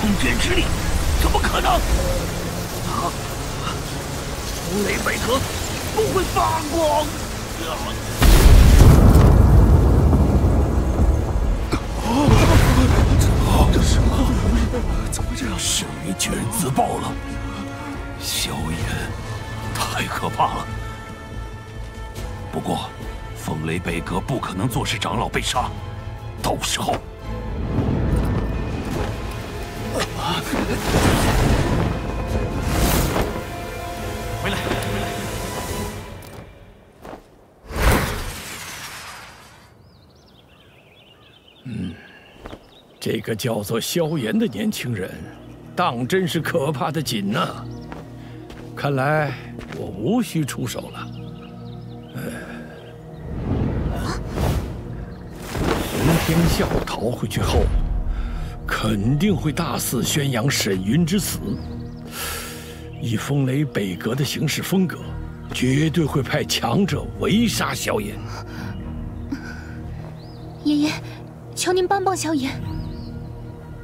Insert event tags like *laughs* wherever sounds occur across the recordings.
空间之力，怎么可能？啊风雷北阁不会发光！这什么？怎么这样？沈云居然自爆了！萧炎，太可怕了。不过，风雷北阁不可能坐视长老被杀，到时候……回来，回来！嗯，这个叫做萧炎的年轻人，当真是可怕的紧呐！看来我无需出手了。洪天笑逃回去后，肯定会大肆宣扬沈云之死。以风雷北阁的行事风格，绝对会派强者围杀萧炎。爷爷，求您帮帮萧炎。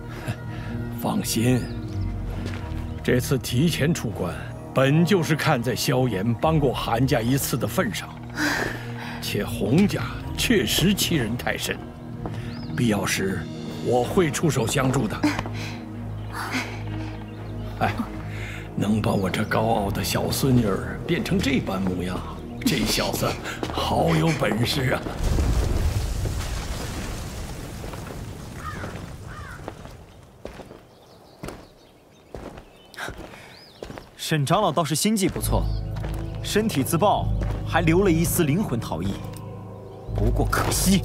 *laughs* 放心，这次提前出关，本就是看在萧炎帮过韩家一次的份上，*laughs* 且洪家确实欺人太甚，必要时我会出手相助的。*laughs* 哎。能把我这高傲的小孙女儿变成这般模样，这小子好有本事啊！*laughs* 沈长老倒是心计不错，身体自爆，还留了一丝灵魂逃逸。不过可惜。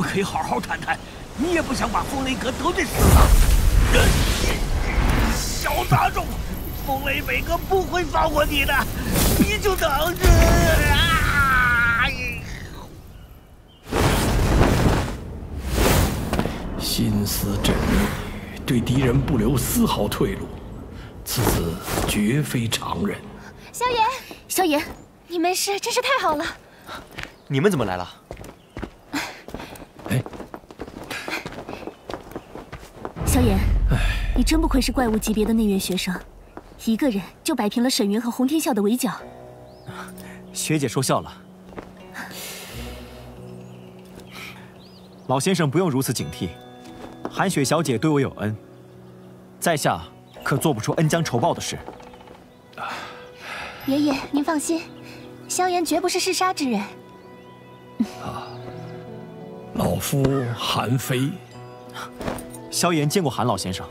们可以好好谈谈。你也不想把风雷阁得罪死了？小杂种，风雷北阁不会放过你的，*laughs* 你就等着！心思缜密，对敌人不留丝毫退路，此子绝非常人。萧炎，萧炎，你没事，真是太好了。你们怎么来了？萧炎，你真不愧是怪物级别的内院学生，一个人就摆平了沈云和洪天笑的围剿。学姐说笑了，老先生不用如此警惕。韩雪小姐对我有恩，在下可做不出恩将仇报的事。爷爷，您放心，萧炎绝不是嗜杀之人。啊，老夫韩非。萧炎见过韩老先生，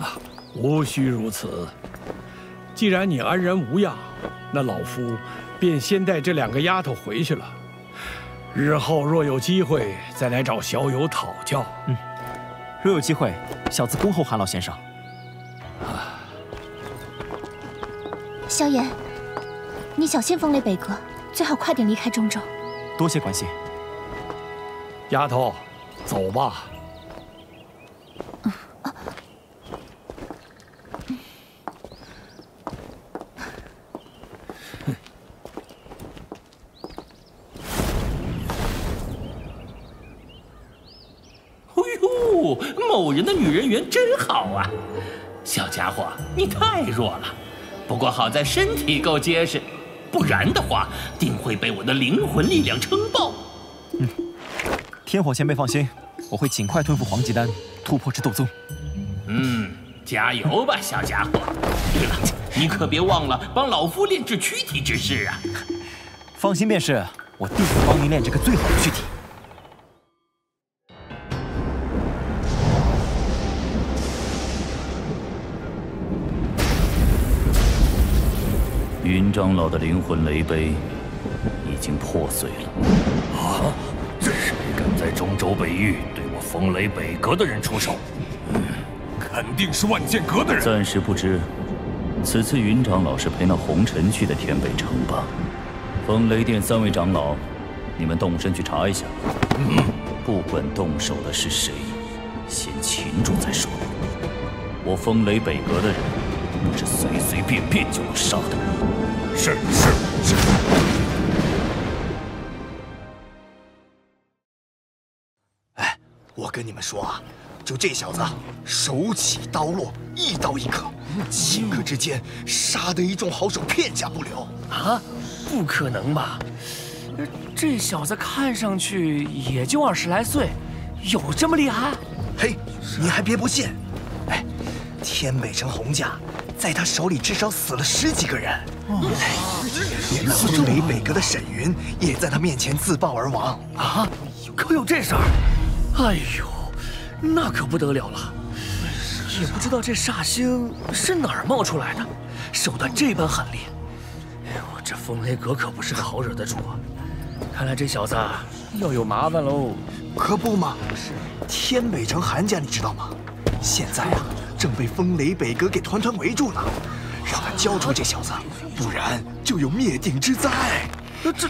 啊，无需如此。既然你安然无恙，那老夫便先带这两个丫头回去了。日后若有机会，再来找小友讨教。嗯，若有机会，小子恭候韩老先生。啊，萧炎，你小心风雷北阁，最好快点离开中州。多谢关心。丫头，走吧。某人的女人缘真好啊，小家伙，你太弱了。不过好在身体够结实，不然的话，定会被我的灵魂力量撑爆。嗯，天火前辈放心，我会尽快吞服黄极丹，突破至斗宗。嗯，加油吧，小家伙。对了，你可别忘了帮老夫炼制躯体之事啊。放心便是，我定会帮您炼制个最好的躯体。云长老的灵魂雷碑已经破碎了。啊！这谁敢在中州北域对我风雷北阁的人出手？肯定是万剑阁的人。暂时不知。此次云长老是陪那红尘去的天北城吧？风雷殿三位长老，你们动身去查一下。嗯。不管动手的是谁，先擒住再说。我风雷北阁的人。不是随随便便就能杀的。是是是。哎我跟你们说啊就这小子手起刀落一刀一刻顷刻之间杀得一众好手片甲不留啊不可能吧？这小子看上去也就二十来岁有这么厉害？嘿你还别不信。哎天北城洪家在他手里至少死了十几个人。连那风雷北阁的沈云也在他面前自爆而亡。啊，可有这事儿？哎呦，那可不得了了！也不知道这煞星是哪儿冒出来的，手段这般狠厉。哎呦，这风雷阁可不是个好惹的主啊！看来这小子要有麻烦喽。可不嘛，天北城韩家你知道吗？现在啊，正被风雷北阁给团团围住呢。让他交出这小子，不然就有灭顶之灾。那这，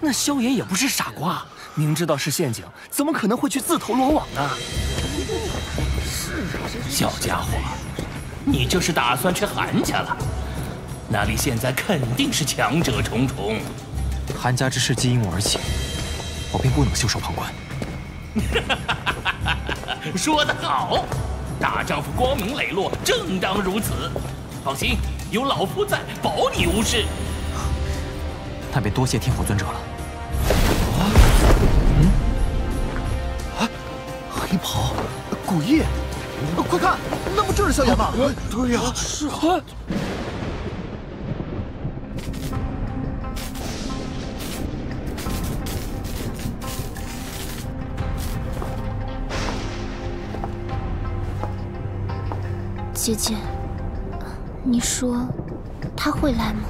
那萧炎也不是傻瓜，明知道是陷阱，怎么可能会去自投罗网呢？是啊，小家伙，你这是打算去韩家了？那里现在肯定是强者重重。韩家之事既因我而起，我便不能袖手旁观。*laughs* 说得好。大丈夫光明磊落，正当如此。放心，有老夫在，保你无事。那便多谢天火尊者了。啊，嗯，啊，黑袍，古叶，快看，那不就是萧炎吗？对呀，是啊。姐姐，你说他会来吗？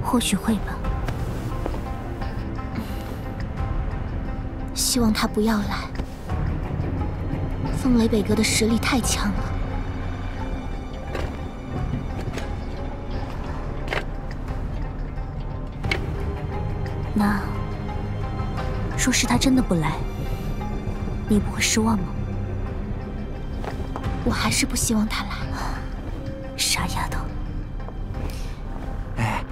或许会吧。希望他不要来。风雷北阁的实力太强了。那，若是他真的不来？你不会失望吗？我还是不希望他来。傻丫头。哎，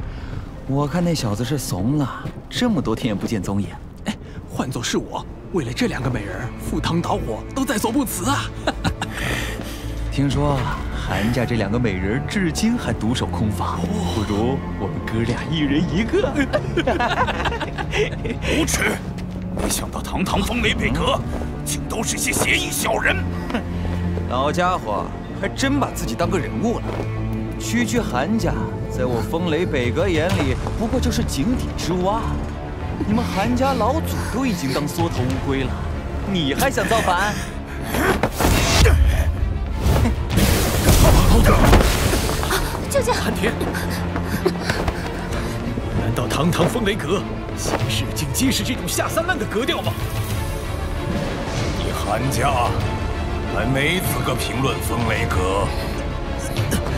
我看那小子是怂了，这么多天也不见踪影。哎，换做是我，为了这两个美人，赴汤蹈火都在所不辞啊！*laughs* 听说韩家这两个美人至今还独守空房，不如我们哥俩一人一个。*laughs* 无耻！没想到堂堂风雷北阁。竟都是些邪异小人！哼，*laughs* 老家伙还真把自己当个人物了。区区韩家，在我风雷北阁眼里，不过就是井底之蛙。你们韩家老祖都已经当缩头乌龟了，你还想造反？舅舅，韩天，难道堂堂风雷阁行事竟皆是这种下三滥的格调吗？韩家还没资格评论风雷阁，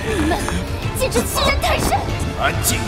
你们简直欺人太甚！安静！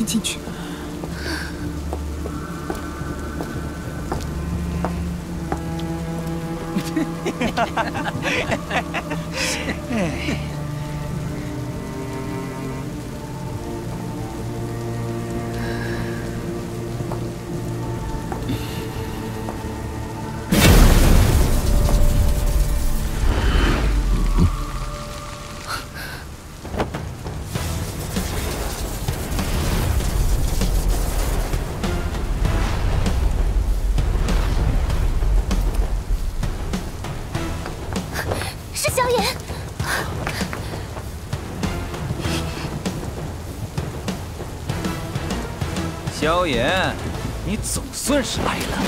先进去。*laughs* 言。萧炎，你总算是来了。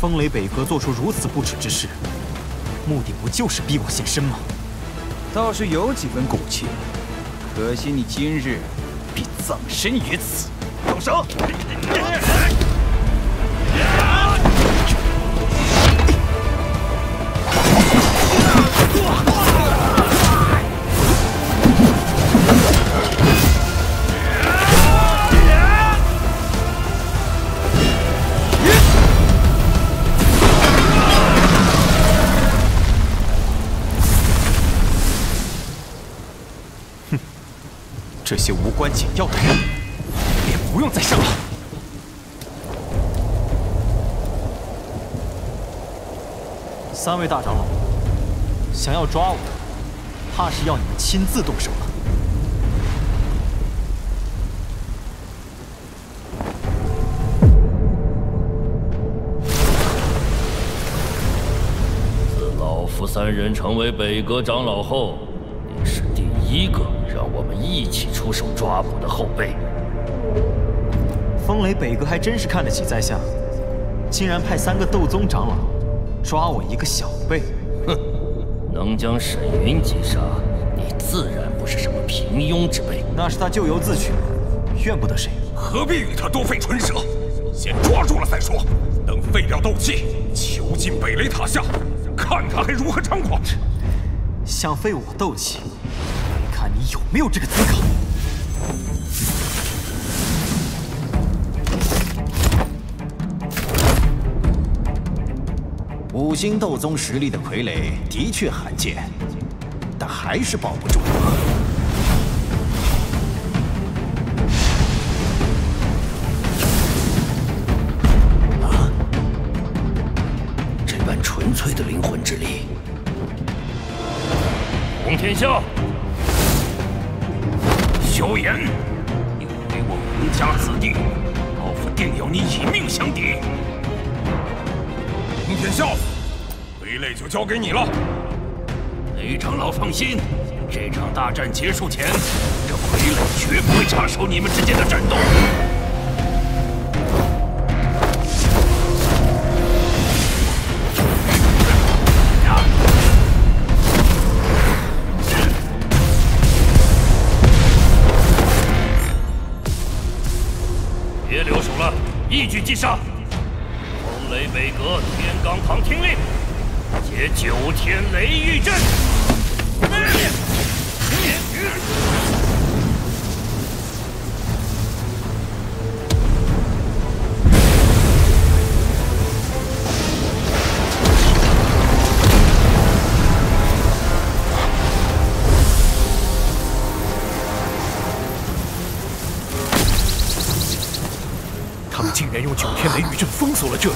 风雷北阁做出如此不耻之事，目的不就是逼我现身吗？倒是有几分骨气，可惜你今日必葬身于此。动手！紧要的任务，便不用再上了。三位大长老，想要抓我，怕是要你们亲自动手了。自老夫三人成为北阁长老后，你是第一个让我们一起出手抓捕的后辈。风雷北阁还真是看得起在下，竟然派三个斗宗长老抓我一个小辈。哼，能将沈云击杀，你自然不是什么平庸之辈。那是他咎由自取，怨不得谁。何必与他多费唇舌？先抓住了再说。等废掉斗气，囚禁北雷塔下，看他还如何猖狂！想废我斗气，看有没有这个资格。五星斗宗实力的傀儡的确罕见，但还是保不住啊。这般纯粹的灵魂之力，洪天啸，萧炎，你毁我洪家子弟，老夫定要你以命相抵！洪天啸，傀儡就交给你了。雷长老放心，这场大战结束前，这傀儡绝不会插手你们之间的战斗。留手了，一举击杀！风雷北阁天罡堂听令，解九天雷狱阵。锁了这里。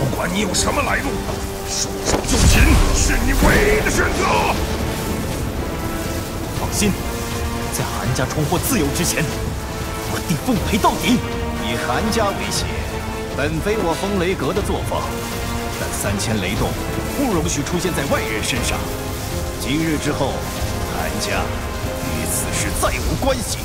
不管你有什么来路，束手就擒是你唯一的选择。放心，在韩家重获自由之前，我定奉陪到底。以韩家威胁，本非我风雷阁的作风，但三千雷动不容许出现在外人身上。今日之后，韩家与此事再无关系。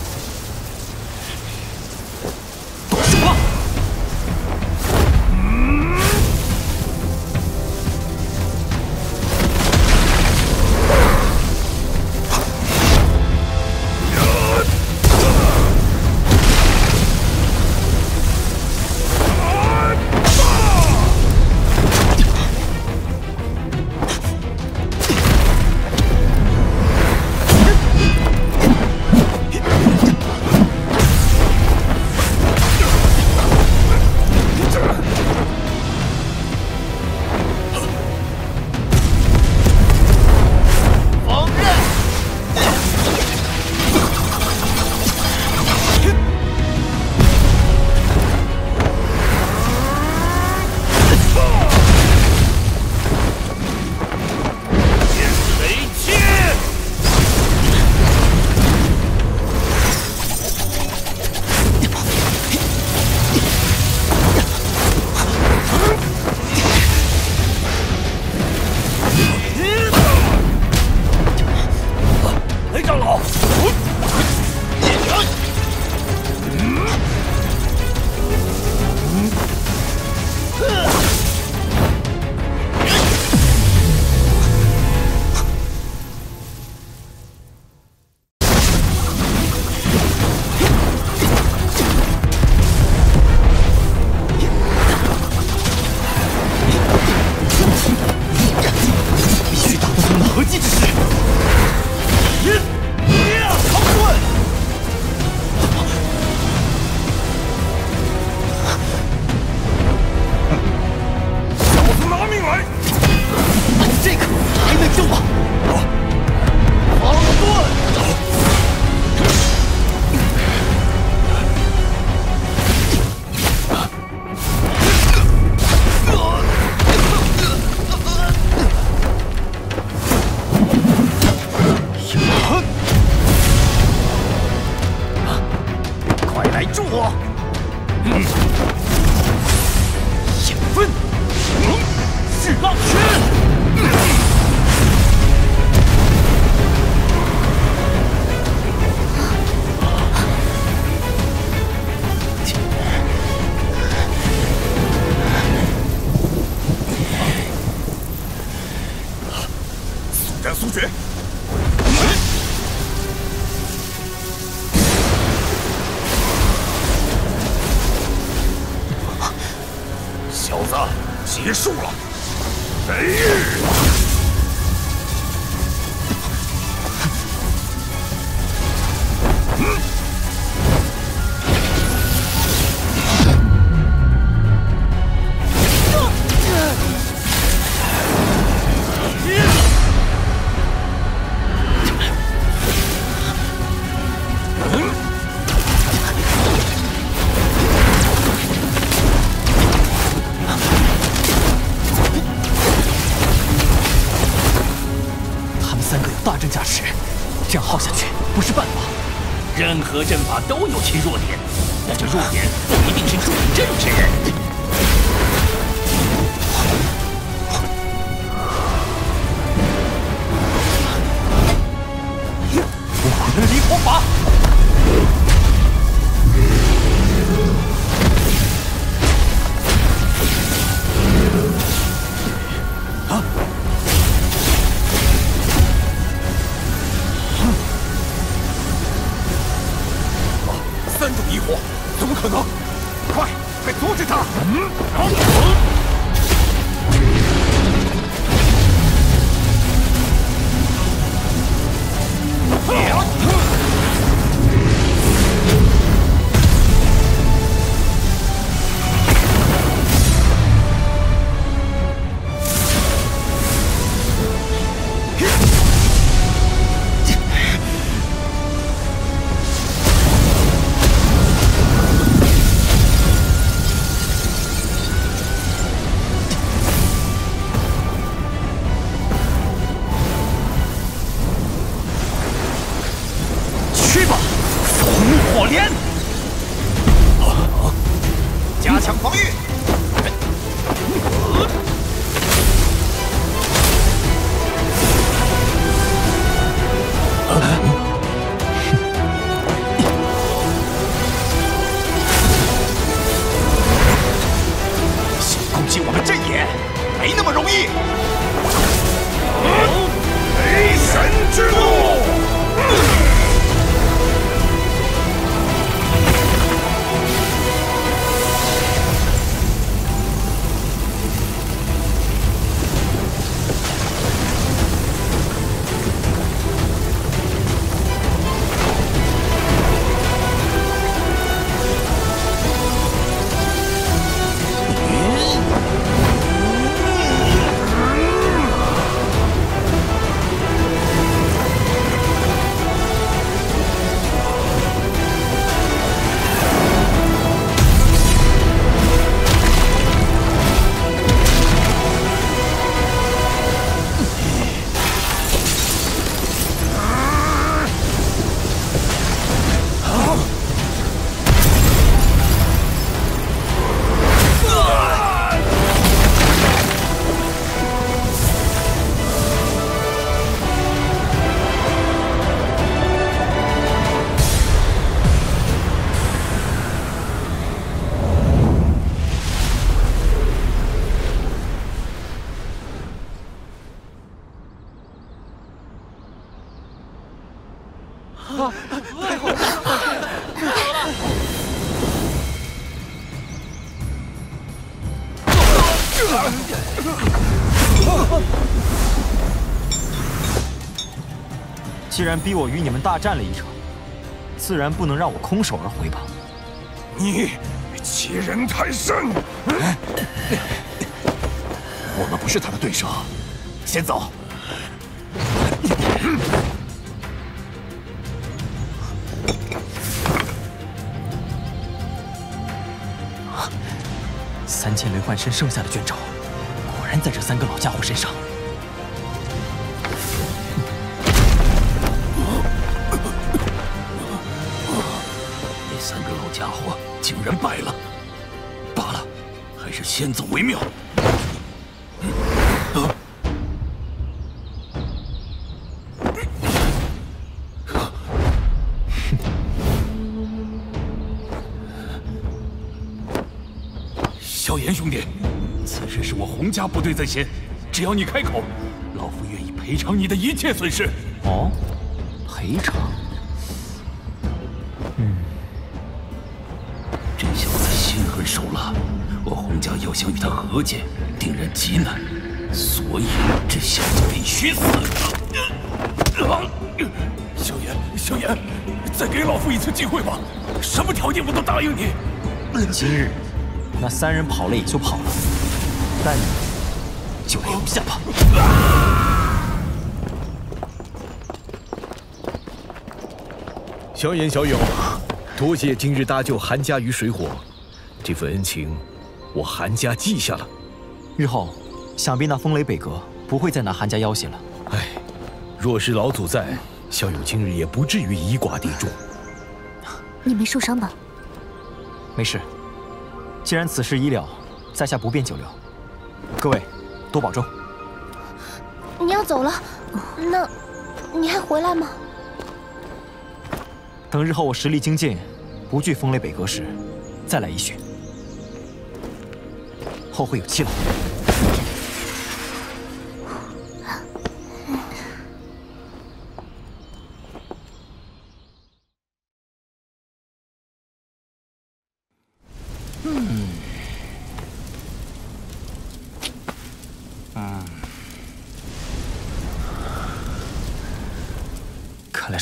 燃速决小子结束了来日都有其弱点，既然逼我与你们大战了一场，自然不能让我空手而回吧？你欺人太甚！我们不是他的对手，先走。千雷幻身剩下的卷轴，果然在这三个老家伙身上。*coughs* 那三个老家伙竟然败了，罢了，还是先走为妙。萧炎兄弟，此事是我洪家部队在先，只要你开口，老夫愿意赔偿你的一切损失。哦，赔偿。嗯，这小子心狠手辣，我洪家要想与他和解，定然极难，所以这小子必须死。萧炎，萧炎，再给老夫一次机会吧，什么条件我都答应你。今日那三人跑了也就跑了，但你就留下吧。萧炎、小勇，多谢今日搭救韩家于水火，这份恩情我韩家记下了。日后想必那风雷北阁不会再拿韩家要挟了。唉，若是老祖在，小勇今日也不至于以寡敌众。你没受伤吧？没事。既然此事已了，在下不便久留。各位，多保重。你要走了，那你还回来吗？等日后我实力精进，不惧风雷北阁时，再来一叙。后会有期了。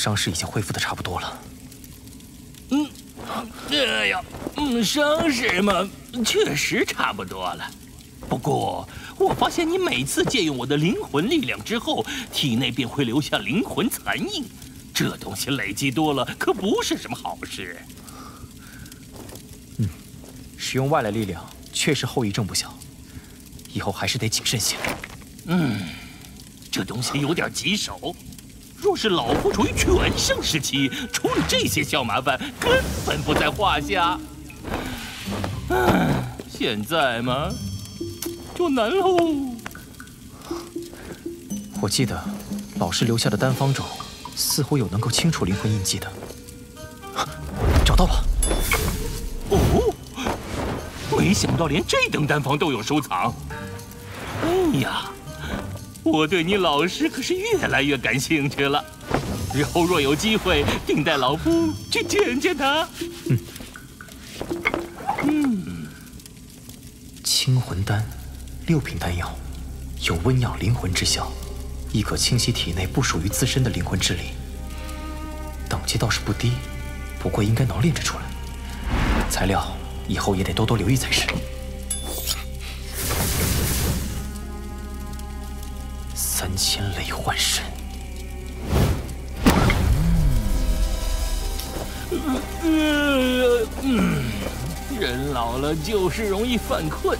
伤势已经恢复的差不多了。嗯，这呀，嗯，伤势嘛，确实差不多了。不过，我发现你每次借用我的灵魂力量之后，体内便会留下灵魂残印，这东西累积多了，可不是什么好事。嗯，使用外来力量确实后遗症不小，以后还是得谨慎些。嗯，这东西有点棘手。若是老夫处于全盛时期，处理这些小麻烦根本不在话下。唉，现在嘛，就难喽。我记得老师留下的丹方中，似乎有能够清除灵魂印记的。找到了。哦，没想到连这等丹方都有收藏。哎呀！我对你老师可是越来越感兴趣了，日后若有机会，定带老夫去见见他。嗯，清魂丹，六品丹药，有温养灵魂之效，亦可清洗体内不属于自身的灵魂之力。等级倒是不低，不过应该能炼制出来。材料以后也得多多留意才是。千雷幻神。嗯，人老了就是容易犯困，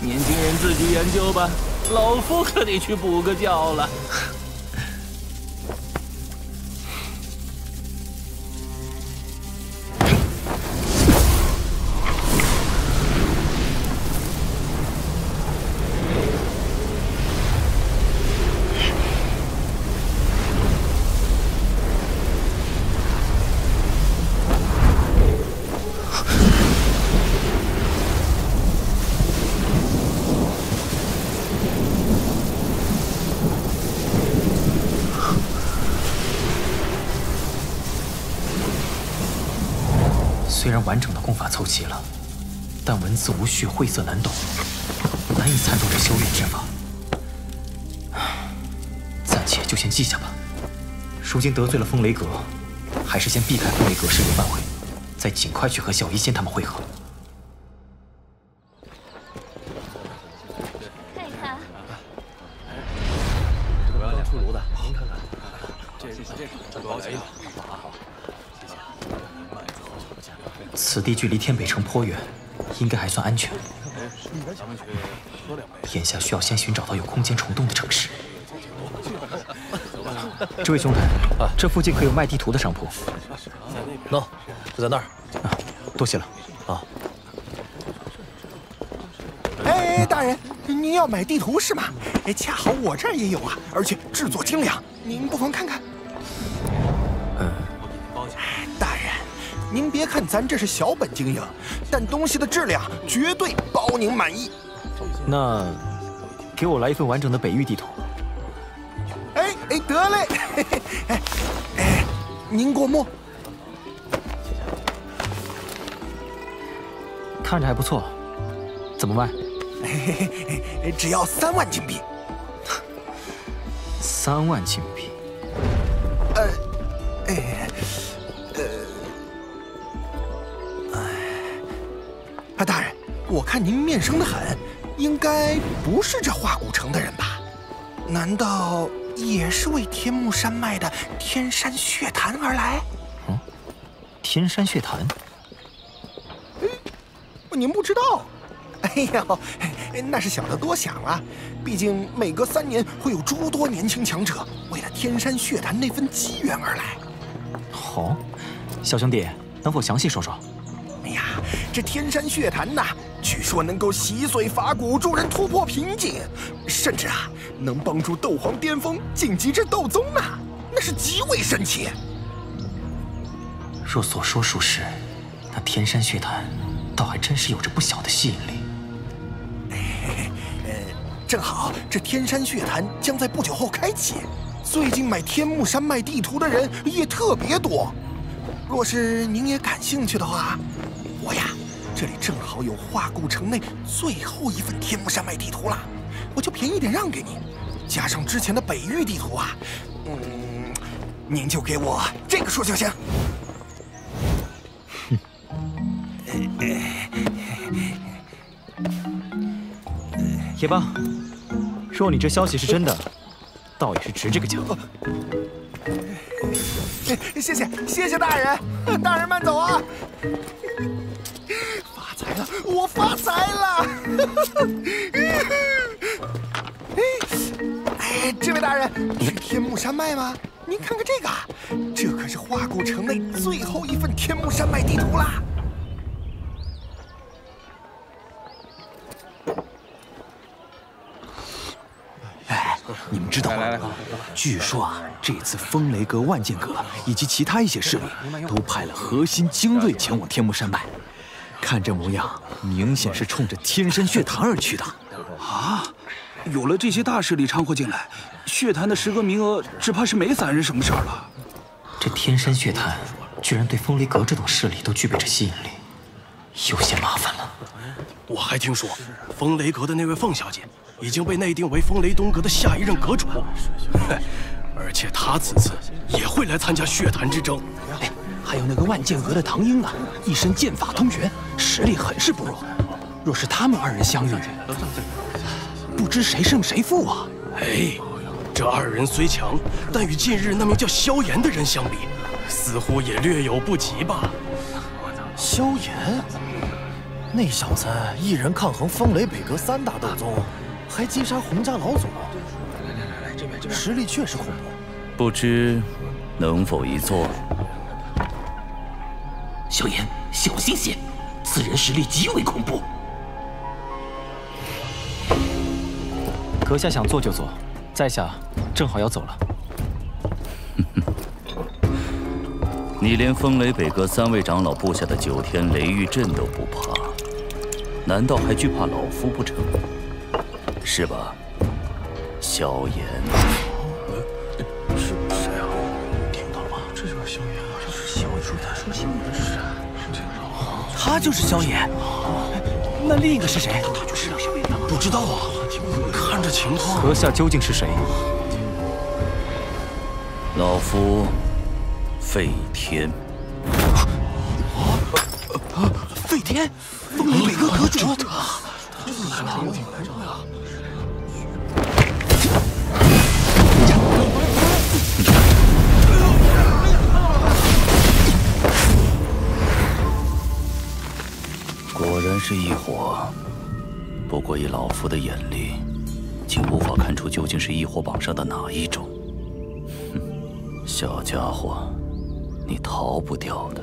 年轻人自己研究吧，老夫可得去补个觉了。虽然完整的功法凑齐了，但文字无序，晦涩难懂，难以参透这修炼之法。暂且就先记下吧。如今得罪了风雷阁，还是先避开风雷阁势力范围，再尽快去和小医仙他们会合。此地距离天北城颇远，应该还算安全。眼下需要先寻找到有空间虫洞的城市。这位兄台，这附近可有卖地图的商铺？喏，就在那儿。啊，多谢了。啊。哎，大人，您要买地图是吗？哎，恰好我这儿也有啊，而且制作精良，您不妨看看。您别看咱这是小本经营，但东西的质量绝对包您满意。那，给我来一份完整的北域地图。哎哎得嘞。哎 *laughs* 哎，您过目。看着还不错，怎么卖？*laughs* 只要三万金币。三万金币。我看您面生的很，应该不是这化古城的人吧？难道也是为天目山脉的天山血潭而来？嗯，天山血潭。您不知道？哎呦，那是小的多想了。毕竟每隔三年会有诸多年轻强者为了天山血潭那份机缘而来。好，小兄弟，能否详细说说？哎呀，这天山血潭呐，据说能够洗髓伐骨，助人突破瓶颈，甚至啊，能帮助斗皇巅峰晋级至斗宗呢，那是极为神奇。若所说属实，那天山血潭。倒还真是有着不小的吸引力。呃，正好这天山血潭将在不久后开启，最近买天目山脉地图的人也特别多。若是您也感兴趣的话，我呀，这里正好有化古城内最后一份天目山脉地图了，我就便宜点让给你，加上之前的北域地图啊，嗯，您就给我这个数就行。铁棒，若你这消息是真的，倒也是值这个价。谢谢谢谢大人，大人慢走啊！发财了，我发财了！*laughs* 哎，这位大人，是天目山脉吗？您看看这个，这可是花谷城内最后一份天目山脉地图啦！你们知道吗？据说啊，这次风雷阁、万剑阁以及其他一些势力都派了核心精锐前往天目山脉，看这模样，明显是冲着天山血潭而去的。啊！有了这些大势力掺和进来，血潭的十个名额只怕是没散人什么事儿了。这天山血潭居然对风雷阁这种势力都具备着吸引力，有些麻烦了。我还听说，风雷阁的那位凤小姐。已经被内定为风雷东阁的下一任阁主，*laughs* 而且她此次也会来参加血潭之争。哎，还有那个万剑阁的唐英啊，一身剑法通玄，实力很是不弱。若是他们二人相遇，不知谁胜谁负啊！哎，这二人虽强，但与近日那名叫萧炎的人相比，似乎也略有不及吧？萧炎，那小子一人抗衡风雷北阁三大斗宗。还击杀洪家老祖，来来来来，这边这边，实力确实恐怖。不知能否一坐？萧炎，小心些，此人实力极为恐怖。阁下想坐就坐，在下正好要走了。*laughs* 你连风雷北阁三位长老布下的九天雷狱阵都不怕，难道还惧怕老夫不成？是吧，萧炎？是谁啊？听到了吗？这就是萧炎啊！这是萧炎，他说萧炎是谁？他就是萧炎。那另一个是谁？他就是萧炎。不知道啊，看这情况。阁下究竟是谁？老夫费天。啊费天，风雷北阁阁主。过以老夫的眼力，竟无法看出究竟是异火榜上的哪一种。小家伙，你逃不掉的。